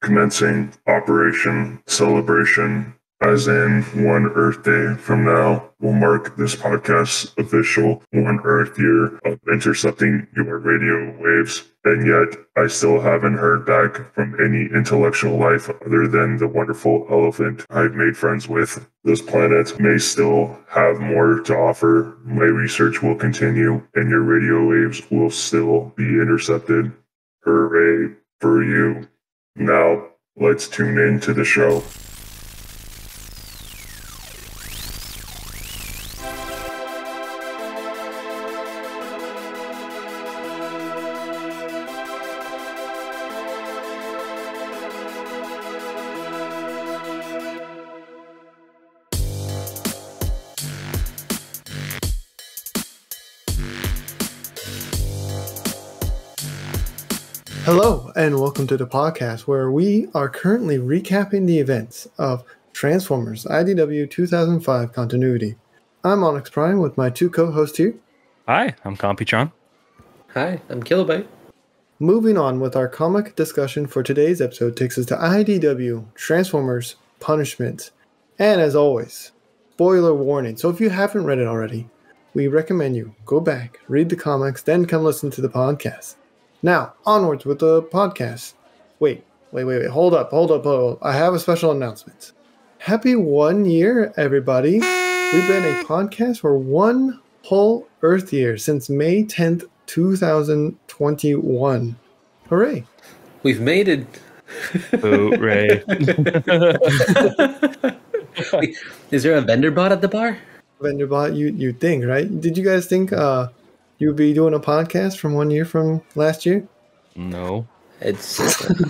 commencing Operation Celebration as in one Earth Day from now will mark this podcast's official one Earth year of intercepting your radio waves. And yet, I still haven't heard back from any intellectual life other than the wonderful elephant I've made friends with. This planet may still have more to offer. My research will continue, and your radio waves will still be intercepted. Hooray for you. Now, let's tune in to the show. Hello, and welcome to the podcast where we are currently recapping the events of Transformers IDW 2005 continuity. I'm Onyx Prime with my two co hosts here. Hi, I'm Computron. Hi, I'm Kilobyte. Moving on with our comic discussion for today's episode takes us to IDW Transformers Punishment. And as always, spoiler warning. So if you haven't read it already, we recommend you go back, read the comics, then come listen to the podcast. Now, onwards with the podcast. Wait, wait, wait, wait. Hold up, hold up, hold up. I have a special announcement. Happy one year, everybody. We've been a podcast for one whole Earth year since May 10th, 2021. Hooray. We've made it. Hooray. Is there a vendor bot at the bar? Vanderbot, you, you think, right? Did you guys think uh, you'd be doing a podcast from one year from last year? no. It's.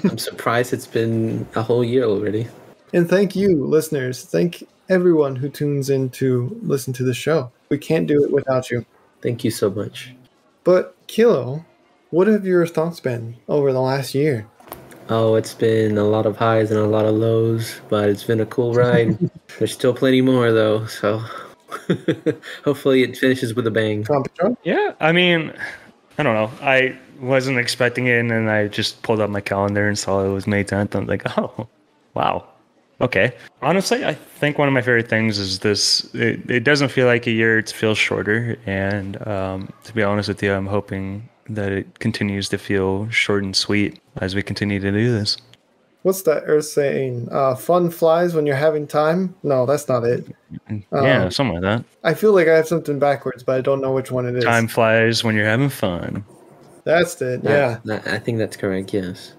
I'm surprised it's been a whole year already. And thank you, listeners. Thank everyone who tunes in to listen to the show. We can't do it without you. Thank you so much. But Kilo, what have your thoughts been over the last year? Oh, it's been a lot of highs and a lot of lows, but it's been a cool ride. There's still plenty more though, so hopefully it finishes with a bang. Yeah, I mean, I don't know. I wasn't expecting it, and then I just pulled up my calendar and saw it was May 10th. I'm like, oh, wow. Okay. Honestly, I think one of my favorite things is this. It, it doesn't feel like a year; it feels shorter. And um, to be honest with you, I'm hoping that it continues to feel short and sweet as we continue to do this. What's that Earth saying? Uh, fun flies when you're having time? No, that's not it. yeah, Um, something like that. I feel like I have something backwards, but I don't know which one it is. Time flies when you're having fun. That's it. Yeah. That- I think that's correct. Yes,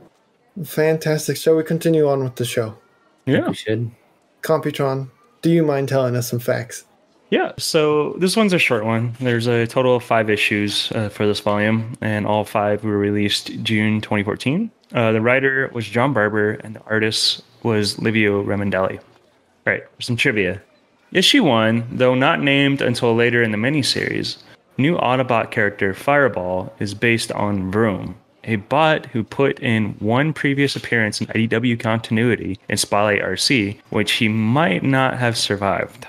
Fantastic. Shall we continue on with the show? Yeah. we should. Computron, do you mind telling us some facts? Yeah, so this one's a short one. There's a total of five issues uh, for this volume, and all five were released June 2014. Uh, the writer was John Barber, and the artist was Livio Ramondelli. Right, some trivia. Issue one, though not named until later in the miniseries, new Autobot character Fireball is based on Vroom, a bot who put in one previous appearance in IDW continuity in Spotlight RC, which he might not have survived.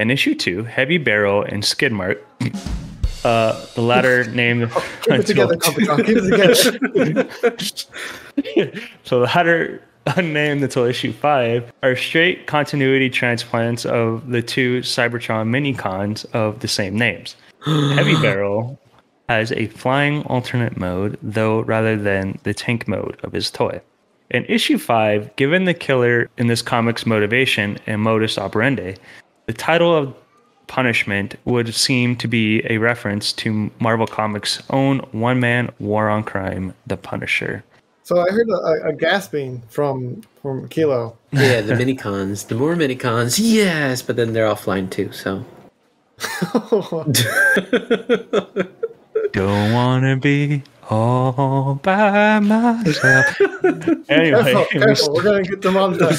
In issue two, Heavy Barrel and Skidmark, uh, the latter named together, Computron. Keep it together. so the latter unnamed until issue five are straight continuity transplants of the two Cybertron minicons of the same names. Heavy Barrel has a flying alternate mode, though rather than the tank mode of his toy. In issue 5, given the killer in this comic's motivation and modus operandi, the title of punishment would seem to be a reference to Marvel Comics' own one man war on crime, The Punisher. So I heard a, a gasping from from Kilo. Yeah, the minicons. The more minicons, yes, but then they're offline too. So Don't wanna be all by myself. anyway, careful, careful. We're gonna get them on time.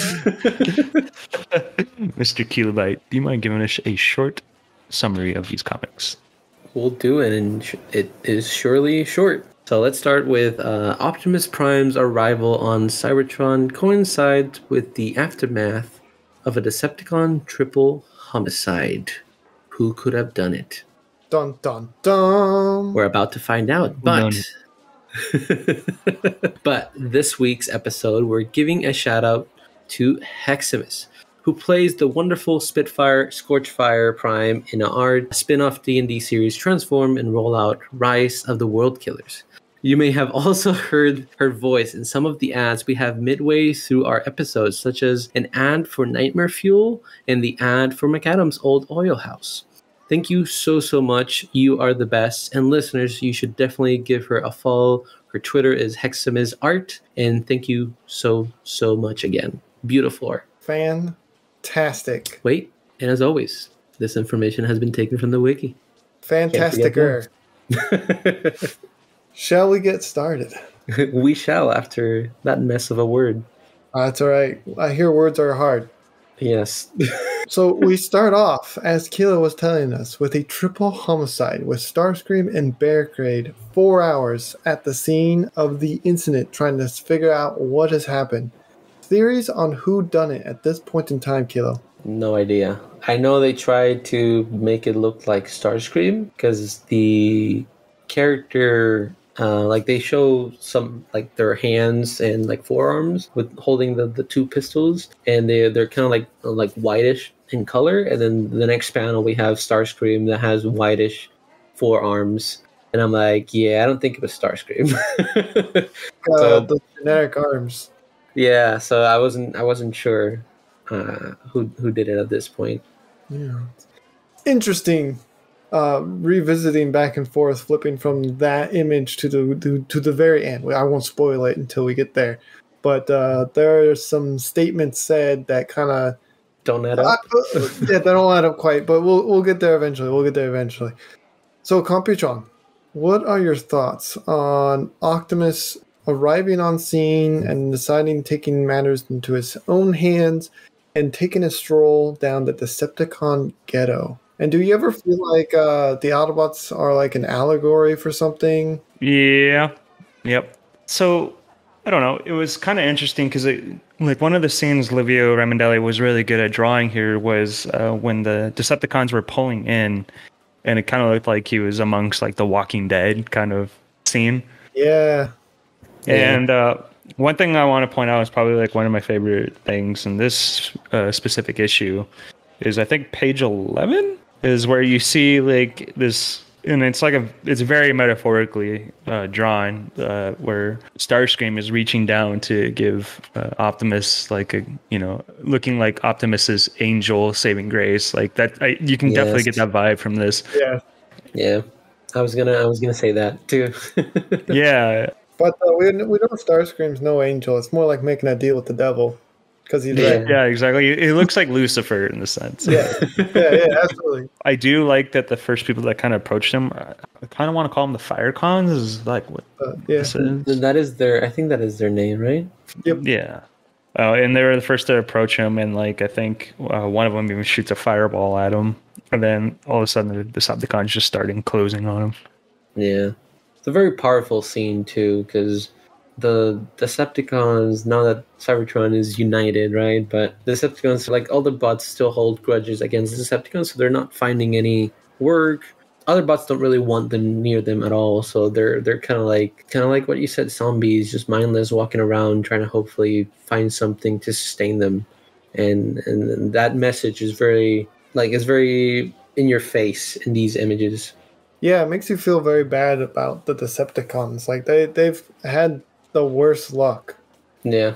Mr. Kilobyte, do you mind giving us a short summary of these comics? we'll do it, and it is surely short. So let's start with uh, Optimus Prime's arrival on Cybertron coincides with the aftermath of a Decepticon triple homicide. Who could have done it? Dun dun dun. We're about to find out, but but this week's episode, we're giving a shout out to Heximus, who plays the wonderful Spitfire Scorchfire Prime in our spin-off D&D series Transform and roll out Rise of the World Killers. You may have also heard her voice in some of the ads we have midway through our episodes, such as an ad for Nightmare Fuel and the ad for Maccadam's Old Oil House. Thank you so, so much. You are the best. And listeners, you should definitely give her a follow. Her Twitter is Hexamiz Art. And thank you so, so much again. Beautiful art. Fantastic. Wait, and as always, this information has been taken from the wiki. Fantasticer. Shall we get started? we shall after that mess of a word. Uh, that's all right. I hear words are hard. Yes. So we start off, as Kilo was telling us, with a triple homicide with Starscream and Barricade four hours at the scene of the incident trying to figure out what has happened. Theories on who done it at this point in time, Kilo. No idea. I know they tried to make it look like Starscream because the character uh, like they show some like their hands and like forearms with holding the, the two pistols and they they're kind of like like whitish in color and then the next panel we have Starscream that has whitish forearms and I'm like yeah I don't think it was Starscream Uh, So- the generic arms. yeah so I wasn't I wasn't sure uh, who who did it at this point Yeah. Interesting. Uh, revisiting back and forth, flipping from that image to the to, to the very end. I won't spoil it until we get there, but uh, there are some statements said that kind of don't add Uh, up yeah, they don't add up quite, but we'll we'll get there eventually. We'll get there eventually. So, Computron, what are your thoughts on Optimus arriving on scene and deciding taking matters into his own hands and taking a stroll down the Decepticon ghetto? And do you ever feel like uh, the Autobots are like an allegory for something? Yeah. Yep. So I don't know. It was kind of interesting because like one of the scenes Livio Ramondelli was really good at drawing here was uh, when the Decepticons were pulling in, and it kind of looked like he was amongst like the Walking Dead kind of scene. Yeah, Yeah. And uh, one thing I want to point out is probably like one of my favorite things in this uh, specific issue is I think page eleven is where you see like this, and it's like a it's very metaphorically uh, drawn uh, where Starscream is reaching down to give uh, Optimus like a you know looking like Optimus's angel saving grace like that. I, you can definitely get that vibe from this. yeah. yeah I was gonna I was gonna say that too Yeah, But uh, we we know Starscream's no angel. It's more like making a deal with the devil because he's Yeah. right. yeah, exactly. It looks like Lucifer in the sense. Yeah, yeah, yeah, absolutely. I do like that the first people that kind of approached him, I kind of want to call them the Fire Cons. Is like what Uh, yeah, is. that is their I think that is their name right Yep. Yeah. Oh, and they were the first to approach him, and like I think uh, one of them even shoots a fireball at him, and then all of a sudden the Decepticons just start enclosing on him. Yeah, it's a very powerful scene too, because the Decepticons now that Cybertron is united, right? But the Decepticons, like all the bots, still hold grudges against the Decepticons, so they're not finding any work. Other bots don't really want them near them at all, so they're they're kind of like kind of like what you said, zombies, just mindless, walking around, trying to hopefully find something to sustain them. And and that message is very like it's very in your face in these images. yeah. It makes you feel very bad about the Decepticons. Like they they've had the worst luck. Yeah.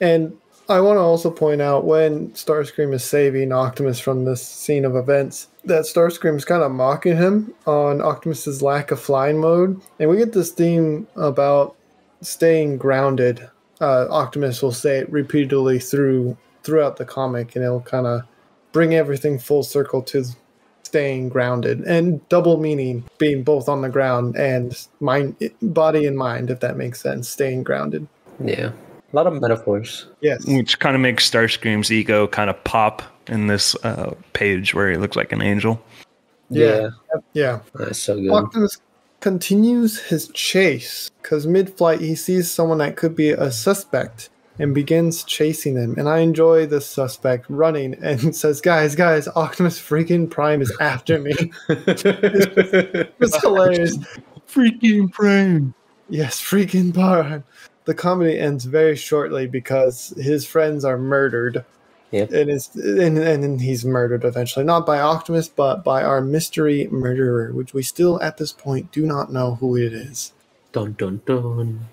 And I want to also point out when Starscream is saving Optimus from this scene of events, that Starscream is kind of mocking him on Optimus's lack of flying mode, and we get this theme about staying grounded. Uh, Optimus will say it repeatedly through throughout the comic, and it'll kind of bring everything full circle to staying grounded and double meaning being both on the ground and mind body and mind if that makes sense staying grounded Yeah. A lot of metaphors. yes Which kind of makes Starscream's ego kind of pop in this uh, page where he looks like an angel. Yeah. Yeah. yeah That's so good. Optimus continues his chase because mid-flight he sees someone that could be a suspect and begins chasing them. And I enjoy the suspect running and says, "Guys, guys, Optimus freaking Prime is after me." it's hilarious. Freaking Prime. Yes, freaking Prime. The comedy ends very shortly because his friends are murdered. Yep. And, it's, and, and he's murdered eventually. Not by Optimus, but by our mystery murderer, which we still at this point do not know who it is. Dun dun dun.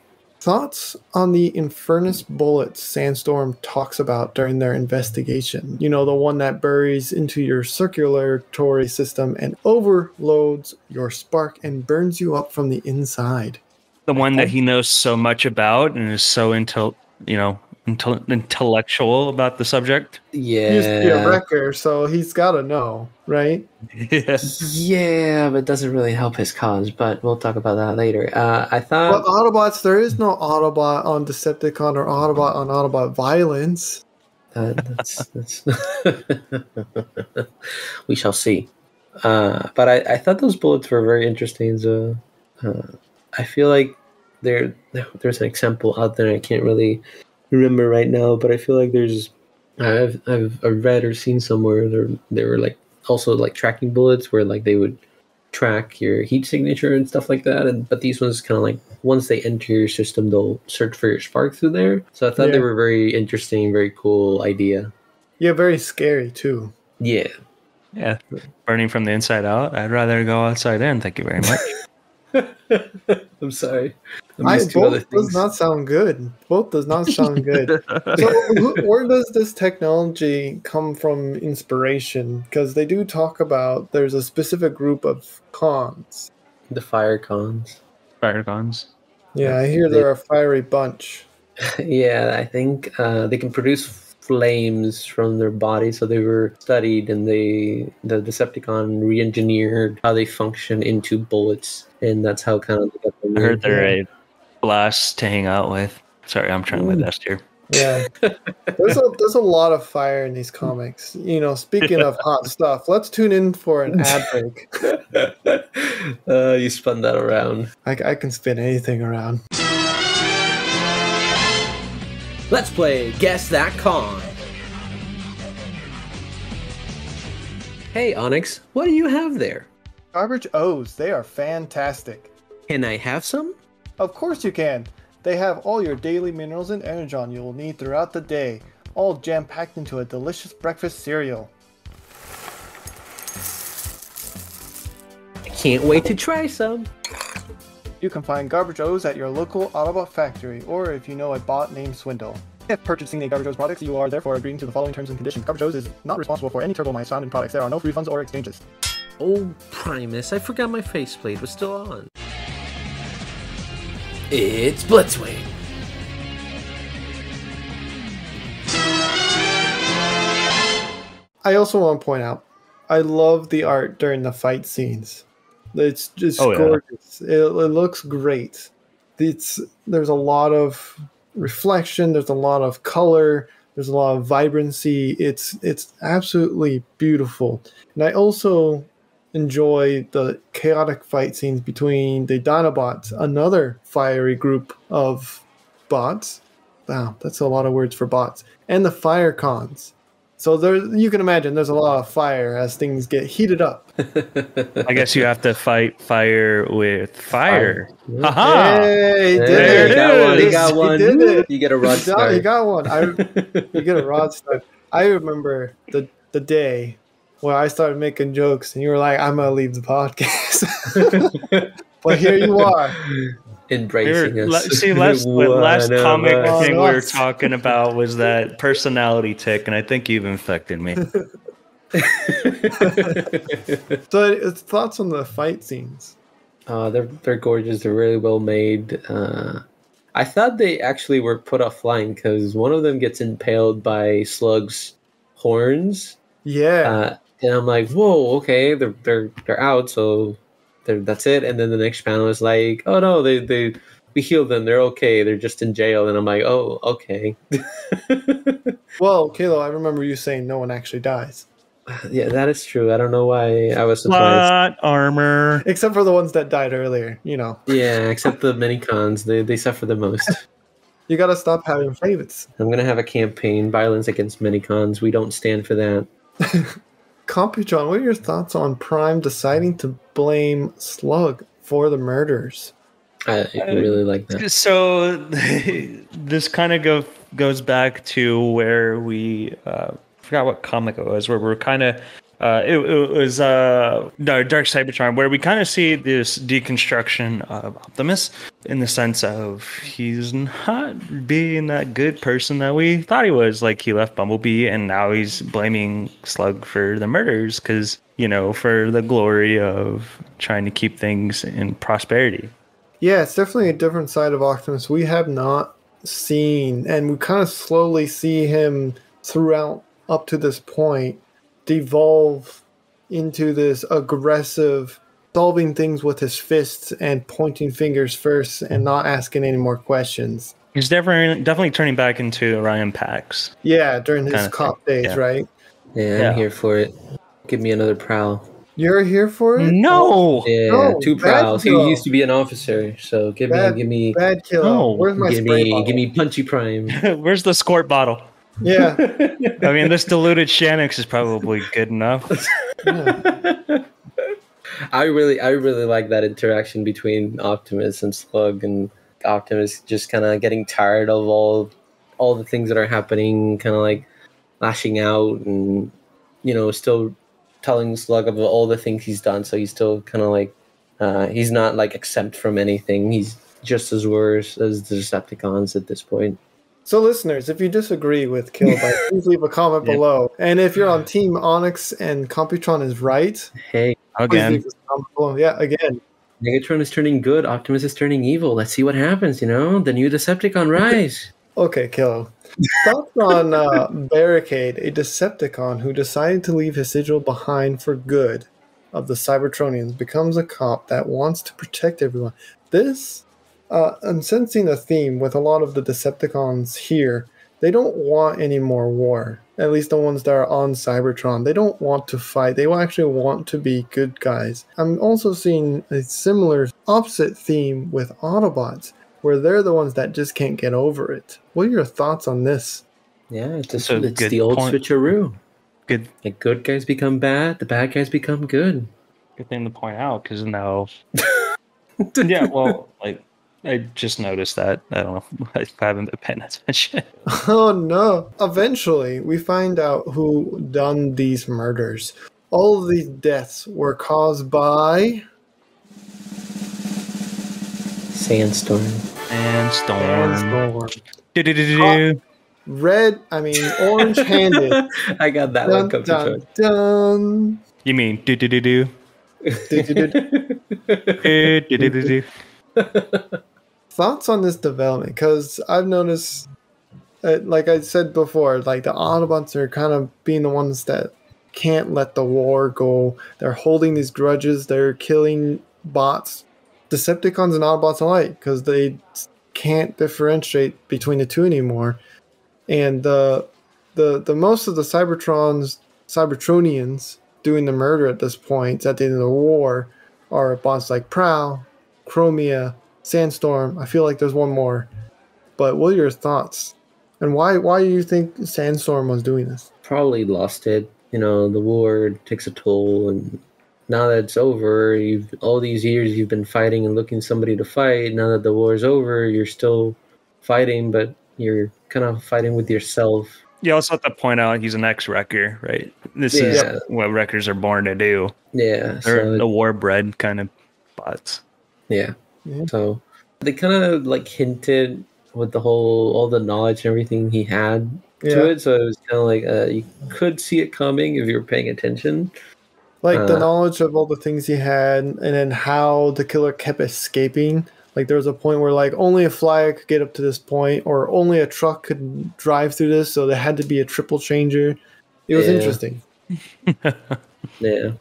Thoughts on the Infernus bullets Sandstorm talks about during their investigation? You know, the one that buries into your circulatory system and overloads your spark and burns you up from the inside. The one that he knows so much about and is so into, you know, intel- intellectual about the subject. He used to be a wrecker, so he's got to know, right? yes. Yeah, but it doesn't really help his cause, but we'll talk about that later. Uh, I But thought Autobots, there is no Autobot on Decepticon or Autobot on Autobot violence. uh, that's, that's we shall see. Uh, but I, I thought those bullets were very interesting. So uh, I feel like there there's an example out there I can't really remember right now, but I feel like there's I've I've I've read or seen somewhere there there were like also like tracking bullets where like they would track your heat signature and stuff like that. And but these ones kind of like once they enter your system, they'll search for your spark through there. So I thought they were very interesting, very cool idea. Yeah, very scary too. Yeah. Yeah. Burning from the inside out. I'd rather go outside in. Thank you very much. I'm sorry. I'm I, used to other both does not sound good. Both does not sound good. so wh- where does this technology come from inspiration because they do talk about there's a specific group of cons the fire cons. Fire guns. yeah i hear they're a fiery bunch yeah, I think uh, they can produce flames from their body. So they were studied, and they the Decepticon re-engineered how they function into bullets, and that's how kind of they got the I heard they're a blast to hang out with. Sorry, I'm trying my best here. yeah there's a there's a lot of fire in these comics you know speaking of hot stuff let's tune in for an ad break uh, you spun that around. I, I can spin anything around Let's play Guess That Con. Hey Onyx, what do you have there? garbage o's they are fantastic Can I have some? Of course you can. They have all your daily minerals and energon you will need throughout the day, all jam-packed into a delicious breakfast cereal. I can't wait to try some. You can find Garbage O's at your local Autobot factory, or if you know a bot named Swindle. If purchasing a Garbage O's products, you are therefore agreeing to the following terms and conditions. Garbage O's is not responsible for any Turbo Mice found in products. There are no refunds or exchanges. Oh, Primus, I forgot my faceplate was still on. It's Blitzwing. I also want to point out, I love the art during the fight scenes. It's just Oh, yeah. gorgeous. It, it looks great. It's there's a lot of reflection. There's a lot of color. There's a lot of vibrancy. It's it's absolutely beautiful. And I also enjoy the chaotic fight scenes between the Dinobots, another fiery group of bots. Wow, that's a lot of words for bots, and the Fire Cons. So there, you can imagine there's a lot of fire as things get heated up. I guess you have to fight fire with fire. Haha! Hey, he did There it. it got one. He is. got He one. did it. You get a rod You got, you got one. I, you get a rod start. I remember the the day where I started making jokes, and you were like, "I'm gonna leave the podcast." but here you are. Embracing Here, us. see, last last comic us. thing we were talking about was that personality tick, and I think you've infected me. So, it's thoughts on the fight scenes. Uh, they're they're gorgeous. They're really well made. Uh, I thought they actually were put offline because one of them gets impaled by Slug's horns, Yeah, uh, and I'm like, "Whoa, okay, they're they're they're out, so they're, that's it." And then the next panel is like, "Oh no, they they we healed them. They're okay. They're just in jail." And I'm like, "Oh, okay." well, Kalo, I remember you saying no one actually dies, yeah, that is true. I don't know why I was surprised. Plot armor. except for the ones that died earlier. You know, Yeah, except the minicons, they they suffer the most. you gotta stop having favorites. I'm gonna have a campaign, violence against minicons. We don't stand for that. Computron, what are your thoughts on Prime deciding to blame Slug for the murders? I really like that. So this kind of go goes back to where we uh, forgot what comic it was, where we're kind of uh, it, it was uh, no, Dark Cybertron, where we kind of see this deconstruction of Optimus in the sense of he's not being that good person that we thought he was. Like he left Bumblebee, and now he's blaming Slug for the murders because you know for the glory of trying to keep things in prosperity. Yeah, it's definitely a different side of Optimus we have not seen, and we kind of slowly see him throughout up to this point devolve into this aggressive solving things with his fists and pointing fingers first and not asking any more questions. He's definitely definitely turning back into Orion Pax. Yeah, during his Kinda cop thing, days, yeah. right? Yeah, I'm Yeah. here for it. Give me another prowl. You're here for it? No, Yeah, No, two prowls. He used to be an officer, so give Bad- me, give me, Bad kill. No, Where's my give spray me, bottle? give me punchy prime. where's the squirt bottle? Yeah. I mean, this diluted Shanix is probably good enough. yeah. I really, I really like that interaction between Optimus and Slug, and Optimus just kind of getting tired of all, all the things that are happening, kind of like lashing out, and you know, still telling Slug of all the things he's done. So he's still kind of like, uh, he's not like exempt from anything. He's just as worse as the Decepticons at this point. So, listeners, if you disagree with Kilobyte, please leave a comment Yeah. below. And if you're on Team Onyx and Computron is right, Hey, Again, leave a comment below. Yeah, again. Megatron is turning good. Optimus is turning evil. Let's see what happens. You know, the new Decepticon rise. Okay, Kilo. Thoughts on uh, Barricade, a Decepticon who decided to leave his sigil behind for good of the Cybertronians, becomes a cop that wants to protect everyone. This, uh, I'm sensing a theme with a lot of the Decepticons here. They don't want any more war. At least the ones that are on Cybertron. They don't want to fight. They actually want to be good guys. I'm also seeing a similar opposite theme with Autobots where they're the ones that just can't get over it. What are your thoughts on this? Yeah, it's, That's a, a it's the old point. switcheroo. good The good guys become bad, the bad guys become good. good thing to point out because now, yeah, well, like I just noticed that. I don't know. I haven't been paying attention. Oh no. Eventually, we find out who done these murders. All of these deaths were caused by Sandstorm. And storm. Sandstorm. Do-do-do-do-do. red, I mean orange handed. I got that dun, one come dun, dun. You mean do do do do do do do do? Thoughts on this development? Because I've noticed, uh, like I said before, like the Autobots are kind of being the ones that can't let the war go. They're holding these grudges. They're killing bots, Decepticons and Autobots alike, because they can't differentiate between the two anymore. And the the the most of the Cybertrons, Cybertronians doing the murder at this point at the end of the war are bots like Prowl, Chromia, Sandstorm. I feel like there's one more. But what are your thoughts? And why why do you think Sandstorm was doing this? Probably lost it. You know, the war takes a toll, and now that it's over, you've all these years you've been fighting and looking somebody to fight. Now that the war is over, you're still fighting, but you're kind of fighting with yourself. You also have to point out he's an ex-wrecker, right? This is what wreckers are born to do. Yeah, They're so the war-bred kind of bots. Yeah. Yeah. So they kind of like hinted with the whole all the knowledge and everything he had to it. So it was kind of like uh, you could see it coming if you were paying attention. Like the Uh, knowledge of all the things he had and then how the killer kept escaping. Like there was a point where like only a flyer could get up to this point or only a truck could drive through this, so there had to be a triple changer. It was Yeah. interesting. Yeah.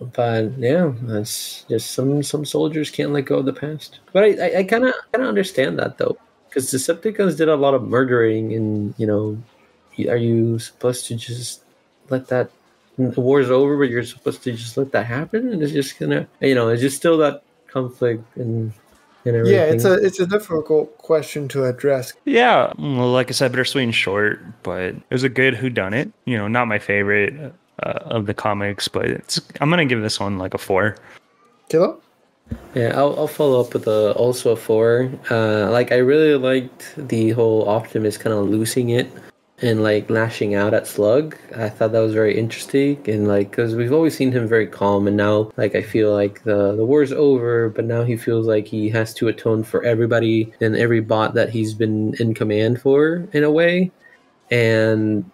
But yeah, that's just some some soldiers can't let go of the past. But I I kind of kind of understand that though, because Decepticons did a lot of murdering, and you know, are you supposed to just let that the war's over, but you're supposed to just let that happen, and it's just gonna you know, it's just still that conflict and and. Yeah, it's a it's a difficult question to address. Yeah, well, like I said, bittersweet and short, but it was a good whodunit. You know, not my favorite uh, of the comics, but it's I'm gonna give this one like a four. Kilo? Yeah, I'll, I'll follow up with a, also a four. Uh, like I really liked the whole Optimus kind of losing it and like lashing out at Slug. I thought that was very interesting and like because we've always seen him very calm, and now like I feel like the the war's over, but now he feels like he has to atone for everybody and every bot that he's been in command for in a way, and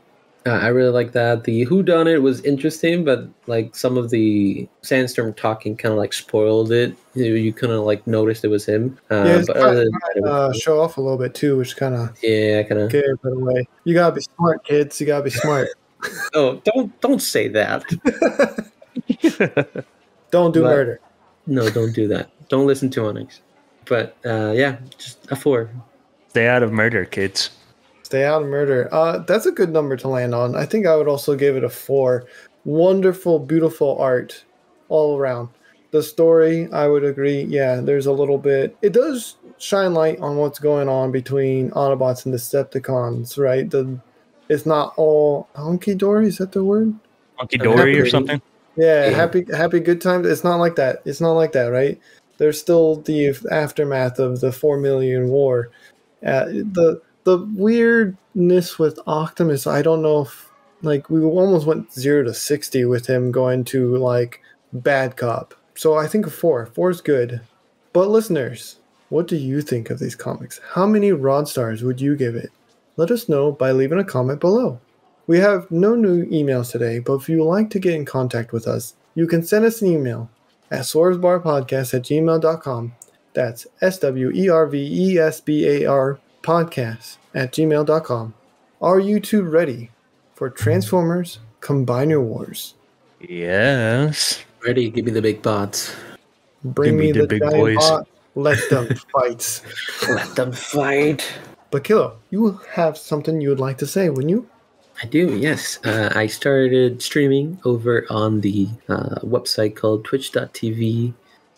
uh, I really like that. The Who Done It was interesting, but like some of the Sandstorm talking kind of like spoiled it. You, you kind of like noticed it was him. Uh, Yeah, it's but other than that, it was uh, show off a little bit too, which kind of yeah, kind of. gave it away. You gotta be smart, kids. You gotta be smart. Oh, don't don't say that. Don't do But- murder. No, don't do that. Don't listen to Onyx. But uh, yeah, just a four. Stay out of murder, kids. Stay out of murder. Uh, that's a good number to land on. I think I would also give it a four. Wonderful, beautiful art all around. The story, I would agree. Yeah, there's a little bit. It does shine light on what's going on between Autobots and Decepticons, right? The it's not all hunky dory. Is that the word? Monkey I'm Dory or something. Yeah, Yeah. happy happy good times. It's not like that. It's not like that, right? There's still the aftermath of the four million war. Uh, the the weirdness with Optimus, I don't know if like we almost went zero to sixty with him going to like bad cop. So I think a four. Four is good. But listeners, what do you think of these comics? How many rod stars would you give it? Let us know by leaving a comment below. We have no new emails today, but if you would like to get in contact with us, you can send us an email at swervesbarpodcast at gmail.com. That's S W E R V E S B A R podcast at gmail.com. Are you two ready for Transformers Combiner Wars? Yes. Ready? Give me the big bots. Bring Give me me the the, big giant boys. bot, let them fight. Let them fight. But Kilo, you have something you would like to say, wouldn't you? I do, yes. Uh, I started streaming over on the uh, website called twitch.tv,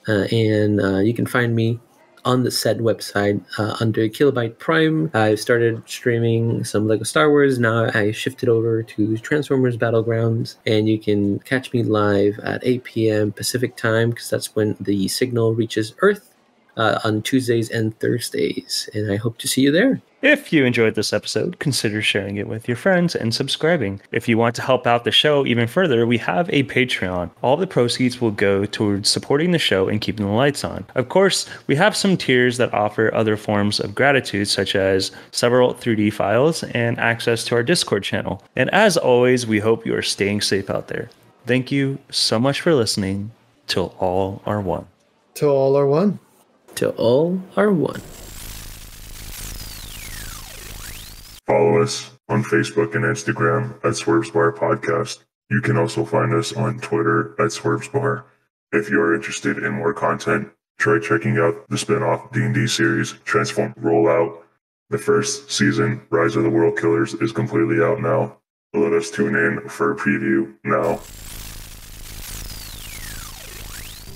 uh, and uh, you can find me on the said website uh, under Kilobyte Prime. I started streaming some Lego Star Wars. Now I shifted over to Transformers Battlegrounds, and you can catch me live at 8 p.m. Pacific time because that's when the signal reaches Earth uh, on Tuesdays and Thursdays. And I hope to see you there. If you enjoyed this episode, consider sharing it with your friends and subscribing. If you want to help out the show even further, we have a Patreon. All the proceeds will go towards supporting the show and keeping the lights on. Of course, we have some tiers that offer other forms of gratitude, such as several 3D files and access to our Discord channel. And as always, we hope you are staying safe out there. Thank you so much for listening. Till all are one. Till all are one. Till all are one. Follow us on Facebook and Instagram at Swerves Bar Podcast. You can also find us on Twitter at Swerves Bar. If you are interested in more content, try checking out the spin-off D&D series Transform Rollout. The first season, Rise of the World Killers, is completely out now. Let us tune in for a preview now.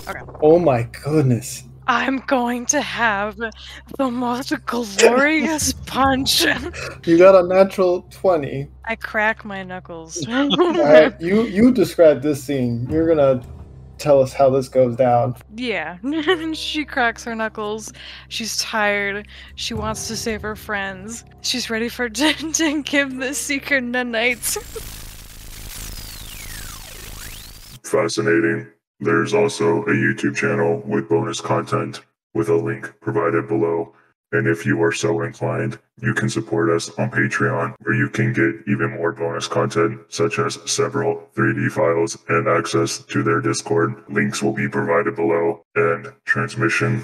Okay. Oh my goodness. I'm going to have the most glorious punch. You got a natural 20. I crack my knuckles. Alright, you you describe this scene. You're gonna tell us how this goes down. yeah. she cracks her knuckles. She's tired. She wants to save her friends. She's ready for to, to give the seeker nanites. Fascinating. There's also a YouTube channel with bonus content with a link provided below. And if you are so inclined, you can support us on Patreon, where you can get even more bonus content, such as several 3D files and access to their Discord. Links will be provided below. And transmission